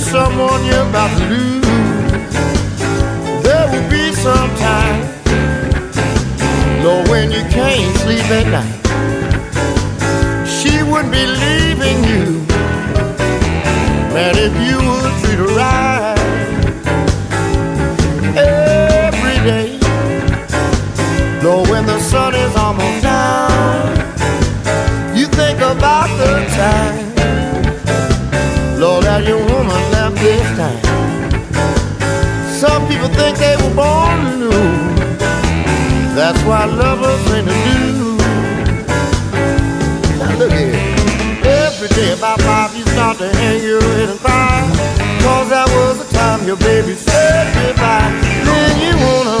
someone you're about to lose. There will be some time, Lord, when you can't sleep at night. She wouldn't be leaving you, man, if you would treat her right. Every day, Lord, when the sun is almost down, to hang your head and cry. Cause that was the time your baby said goodbye. Then you wanna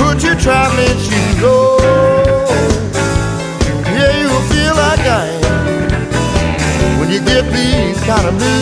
put your traveling shoes on. Yeah, you'll feel like I am when you get these kind of blues.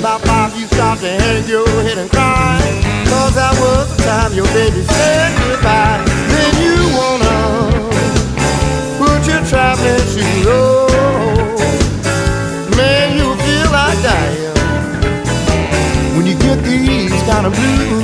About five you start to hang your head and cry. Cause that was the time your baby said goodbye. Then you wanna put your traveling shoes on. Man, you feel like dying when you get these kind of blues.